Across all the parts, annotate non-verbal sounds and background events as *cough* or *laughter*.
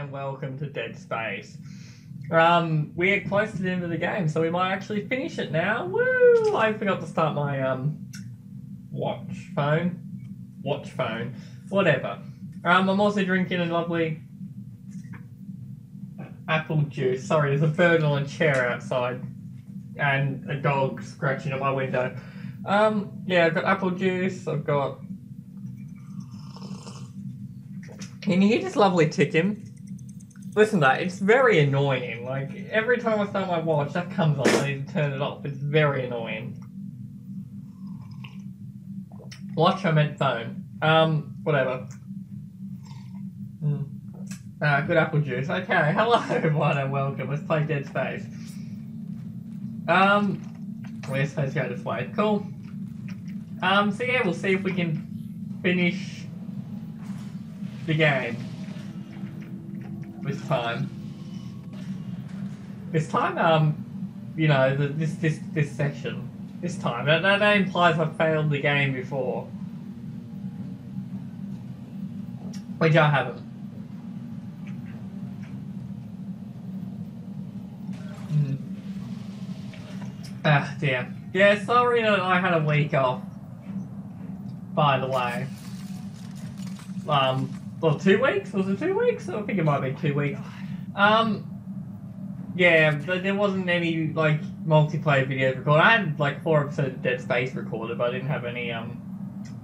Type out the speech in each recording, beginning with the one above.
and welcome to Dead Space. Um, we're close to the end of the game, so we might actually finish it now. Woo! I forgot to start my um watch phone, watch phone, whatever. Um, I'm also drinking a lovely apple juice. Sorry, there's a bird on a chair outside, and a dog scratching at my window. Um, yeah, I've got apple juice. I've got Can you hear this lovely ticking? Listen to that, it's very annoying. Like, every time I start my watch, that comes on, I need to turn it off. It's very annoying. Watch, I meant phone. Um, whatever. Mm. Ah, good apple juice. Okay, *laughs* hello everyone and welcome. Let's play Dead Space. Um, we're supposed to go this way. Cool. Um, so yeah, we'll see if we can finish the game this time. This time, um, you know, the, this this this section. This time, that, that implies I've failed the game before, which I haven't. Hmm. Ah, dear. Yeah, sorry that I had a week off. By the way. Um, well, two weeks? Was it two weeks? I think it might be two weeks. Um, yeah, but there wasn't any like multiplayer videos recorded. I had like four episodes of Dead Space recorded, but I didn't have any um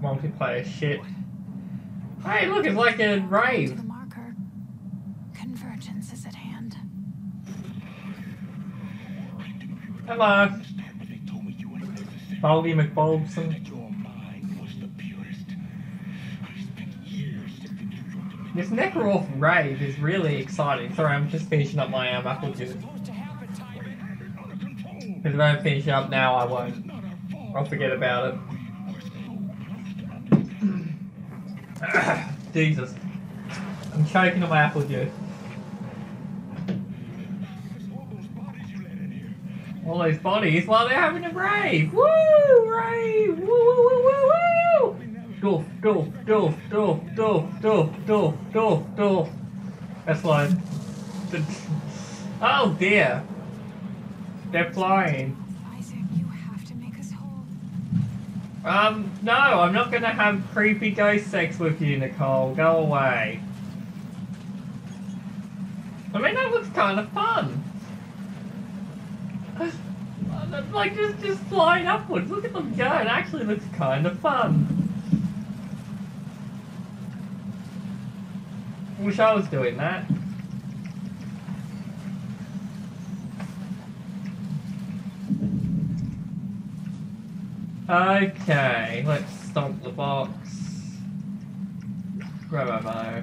multiplayer shit. Hey, look, it's like a rave. Convergence is at hand. Hello, But they told me you were magnificent. Baldy McBulbson. That your mind was the purest. I spent years sifting through your This Necromorph rave is really exciting. Sorry, I'm just finishing up my um, apple juice. Because if I don't finish it up now, I won't. I'll forget about it. *coughs* Jesus. I'm choking on my apple juice. All those bodies while they're having a rave. Woo! Rave! Woo woo woo woo woo! Doof, doof, doof, doof, doof, doof, doof, doof, doof. That's one. Oh dear. They're flying. Isaac, you have to make us whole. Um, no, I'm not gonna have creepy ghost sex with you, Nicole. Go away. I mean, that looks kind of fun. *laughs* Like, just, just flying upwards. Look at them go. It actually looks kind of fun. Wish I was doing that. Okay, let's stomp the box. Grab ammo.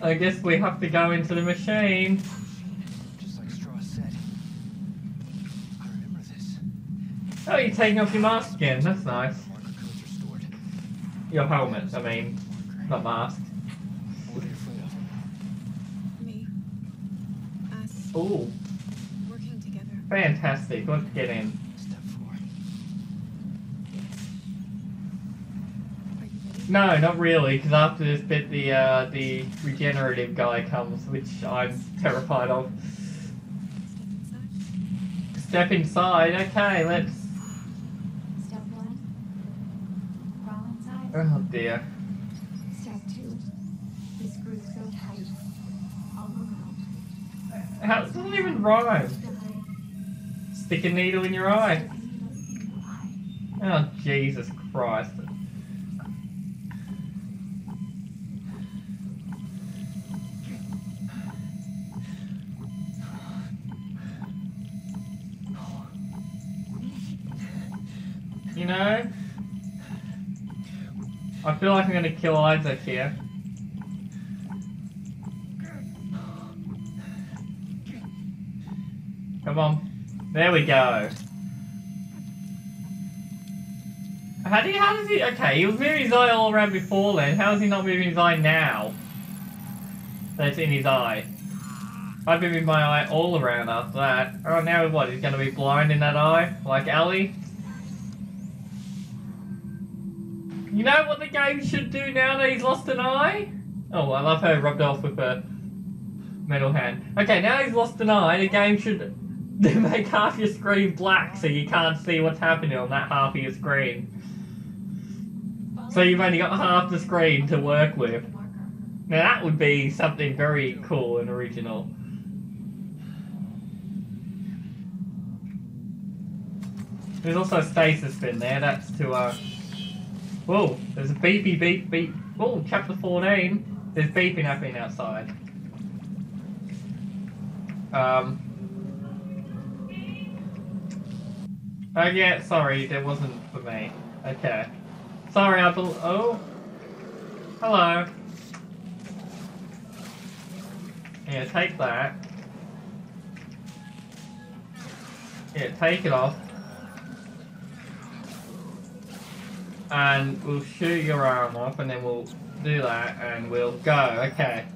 I guess we have to go into the machine. Just like Stross said. I remember this. Oh, you're taking off your mask again. That's nice. Marker codes are stored. Your helmet, I mean, not mask. Ooh, Working together. fantastic. Let's get in. Step four. Are you ready? No, not really, because after this bit, the uh, the regenerative guy comes, which I'm terrified of. Step inside. Step inside. Okay, let's. Step one, crawl inside. Oh dear. How it doesn't even rhyme. Stick a needle in your eye. Oh Jesus Christ. You know, I feel like I'm gonna kill Isaac here. Come on. There we go. How do you, how does he, okay, he was moving his eye all around before then, how is he not moving his eye now? That's in his eye. I've been moving my eye all around after that. Oh, now what, he's gonna be blind in that eye? Like Ellie? You know what the game should do now that he's lost an eye? Oh, I love her rubbed off with a metal hand. Okay, now he's lost an eye. The game should *laughs* make half your screen black so you can't see what's happening on that half of your screen. So you've only got half the screen to work with. Now that would be something very cool and original. There's also a stasis bin there, that's to, uh... Whoa, there's a beepy beep beep. Oh, chapter 14. There's beeping happening outside. Um... Oh yeah, sorry, there wasn't for me. Okay. Sorry, bel- oh. Hello. Yeah, take that. Yeah, take it off. And we'll shoot your arm off and then we'll do that and we'll go. Okay.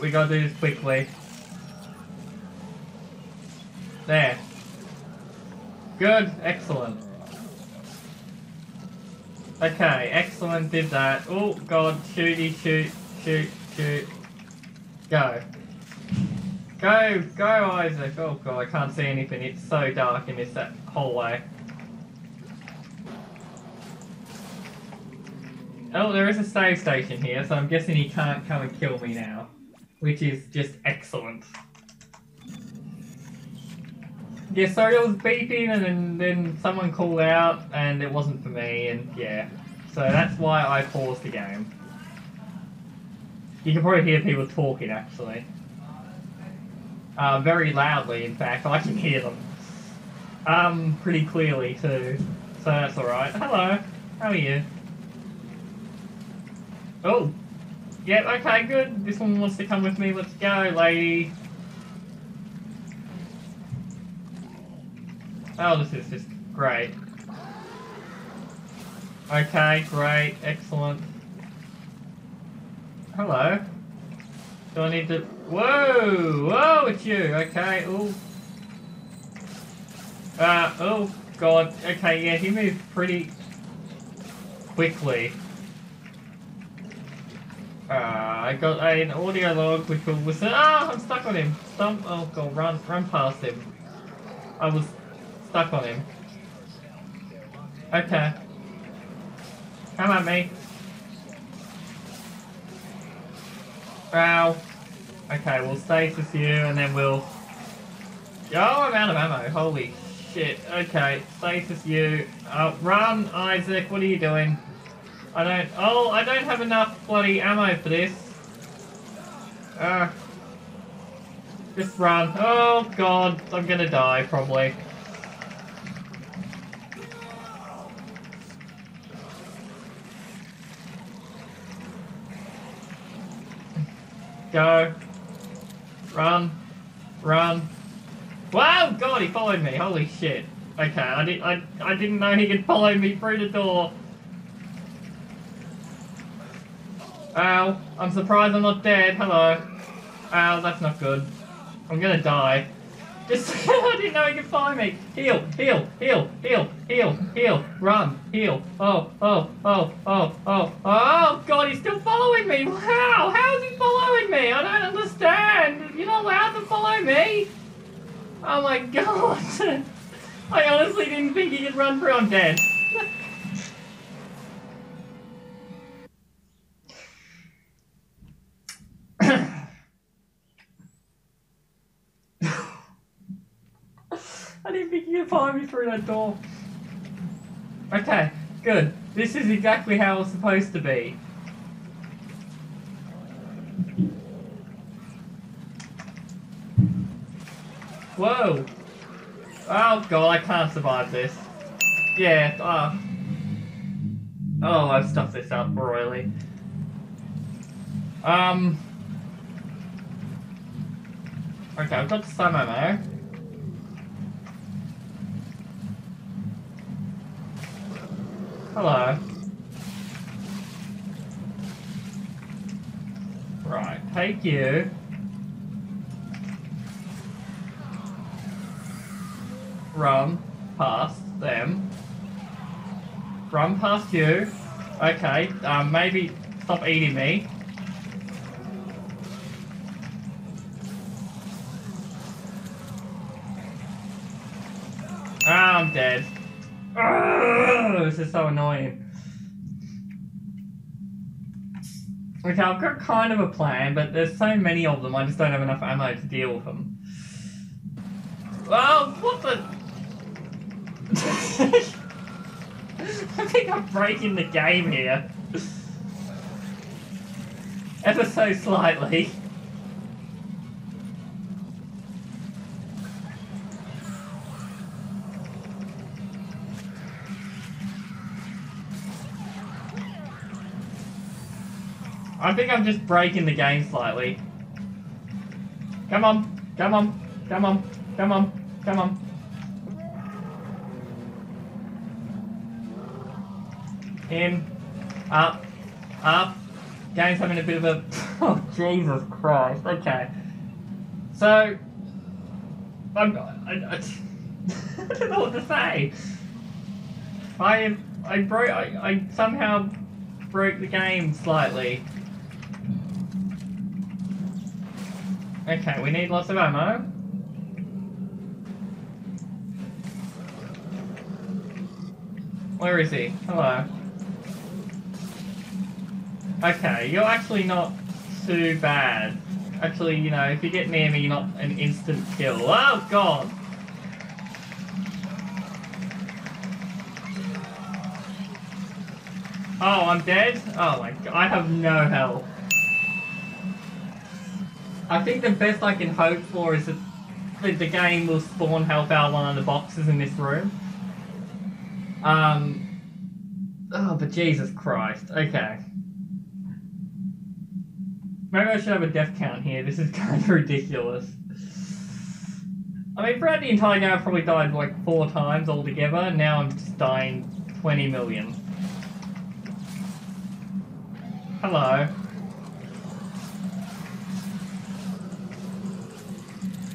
We gotta do this quickly. There. Good, excellent. Okay, excellent, did that. Oh god, shooty, shoot, shoot, shoot. Go. Go, go Isaac. Oh god, I can't see anything. It's so dark in this hallway. Oh, there is a save station here, so I'm guessing he can't come and kill me now. Which is just excellent. Yeah, sorry, it was beeping and then, then someone called out and it wasn't for me and yeah. So that's why I paused the game. You can probably hear people talking actually. Uh, very loudly, in fact. I can hear them. Um, pretty clearly too. So that's alright. Hello. How are you? Oh. Yep, okay, good. This one wants to come with me. Let's go, lady. Oh, this is just great. Okay, great, excellent. Hello. Do I need to... Whoa! Whoa, it's you! Okay, oh. Uh, oh, God. Okay, yeah, he moved pretty quickly. Uh, I got an audio log which will listen. Ah, I'm stuck on him. Stump. Oh, God, run, run past him. I was stuck on him. Okay. Come at me. Ow. Okay, we'll stasis you and then we'll... Oh, I'm out of ammo. Holy shit. Okay, stasis you. Uh, run, Isaac. What are you doing? I don't... Oh, I don't have enough bloody ammo for this. Uh, just run. Oh, God. I'm gonna die, probably. Go. Run. Run. Wow, God, he followed me. Holy shit. Okay, I, did, I, I didn't know he could follow me through the door. Ow. I'm surprised I'm not dead. Hello. Ow, that's not good. I'm gonna die. Just, *laughs* I didn't know he could follow me. Heal, heal, heal, heal, heal, heal, run, heal. Oh, oh, oh, oh, oh, oh, God, he's still following me. How? How is he following me? I don't understand. You're not allowed to follow me. Oh my God. *laughs* I honestly didn't think he could run through. I'm dead. Didn't think you could follow me through that door. Okay, good. This is exactly how it's supposed to be. Whoa! Oh god, I can't survive this. Yeah, uh... Oh, I've stuffed this up royally. Um... Okay, I've got some ammo. Hello. Right, take you. Run past them. Run past you. Okay, um, maybe stop eating me. Ah, I'm dead. Ugh, this is so annoying. Okay, I've got kind of a plan, but there's so many of them, I just don't have enough ammo to deal with them. Oh, what the? *laughs* I think I'm breaking the game here. Ever so slightly. I think I'm just breaking the game slightly. Come on, come on, come on, come on, come on. In, up, up. Game's having a bit of a. *laughs* Oh, Jesus Christ. Okay. So. I'm. I, I, *laughs* I don't know what to say. I. I broke. I, I somehow broke the game slightly. Okay, we need lots of ammo. Where is he? Hello. Okay, you're actually not too bad. Actually, you know, if you get near me, you're not an instant kill. Oh, God! Oh, I'm dead? Oh my god, I have no health. I think the best I can hope for is that the, game will spawn health out one of the boxes in this room. Um. Oh, but Jesus Christ. Okay. Maybe I should have a death count here. This is *laughs* kind of ridiculous. I mean, throughout the entire game, I've probably died like four times altogether. Now I'm just dying 20 million. Hello.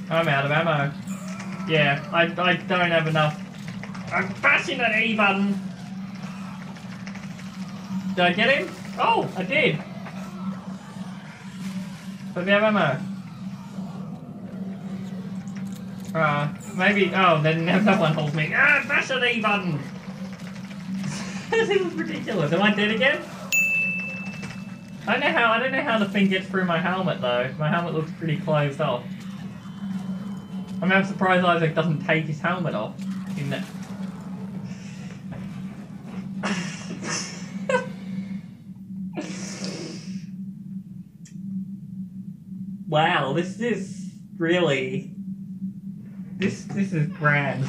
I'm out of ammo. Yeah, I, I don't have enough. I'm bashing an E button. Did I get him? Oh, I did. Let me have ammo. Uh, maybe, oh, then *laughs* that one holds me. Ah, bash an E button. *laughs* this is ridiculous. Am I dead again? I don't know how I don't know how the thing gets through my helmet though. My helmet looks pretty closed off. I mean, I'm surprised Isaac doesn't take his helmet off in that. wow, this is really this this is grand.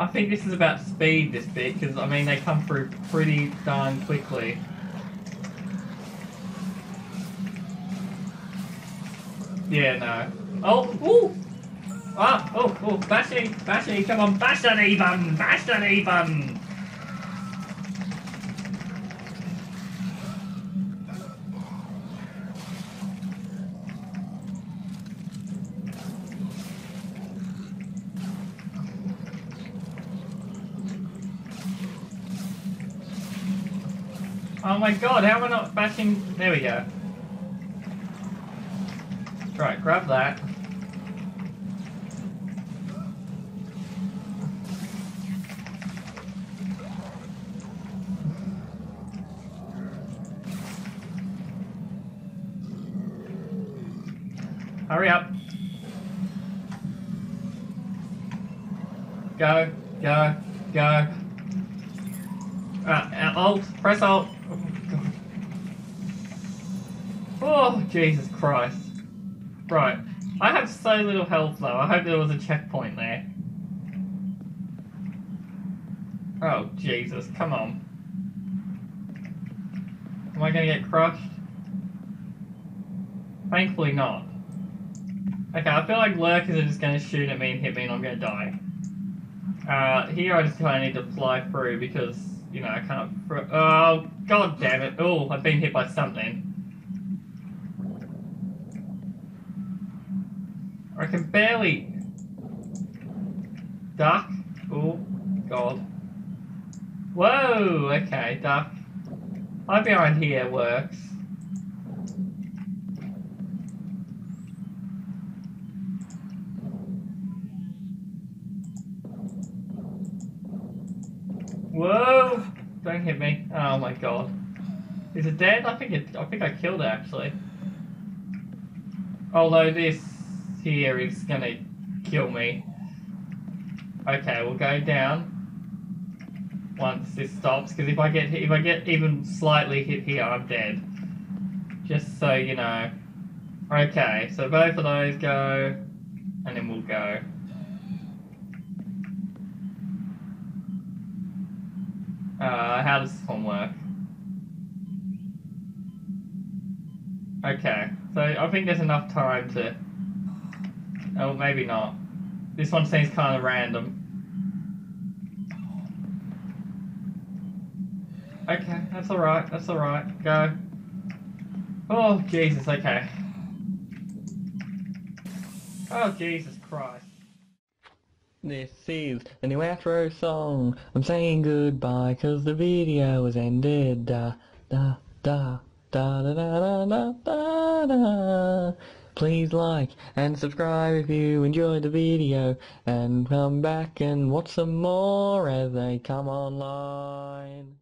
I think this is about speed, this bit, because, I mean, they come through pretty darn quickly. Yeah, no. Oh, ooh! Ah, oh, oh, bash it, come on, bash that E button, bash that E button! Oh my god, how am I not bashing? There we go. Right, grab that. Hurry up. Go, go, go. Uh, uh, alt, press alt. Oh, oh, Jesus Christ. Right. I have so little health though. I hope there was a checkpoint there. Oh, Jesus. Come on. Am I gonna get crushed? Thankfully not. Okay, I feel like lurkers are just gonna shoot at me and hit me and I'm gonna die. Uh, here I just kinda need to fly through because, you know, I can't... Oh, god damn it. Oh, I've been hit by something. I can barely duck. Oh, god. Whoa, okay, duck. Right behind here works. Whoa! Don't hit me. Oh my god. Is it dead? I think it I think I killed it actually. Although this here is gonna kill me. Okay, we'll go down once this stops because if I get if I get even slightly hit here, I'm dead. Just so you know. Okay, so both of those go, and then we'll go. Uh, how does this one work? Okay, so I think there's enough time to. Oh, maybe not. This one seems kind of random. Okay, that's alright, that's alright. Go. Oh, Jesus, okay. Oh, Jesus Christ. This is the new outro song. I'm saying goodbye 'cause the video has ended. Da da da da da da da da da. Please like and subscribe if you enjoyed the video and come back and watch some more as they come online.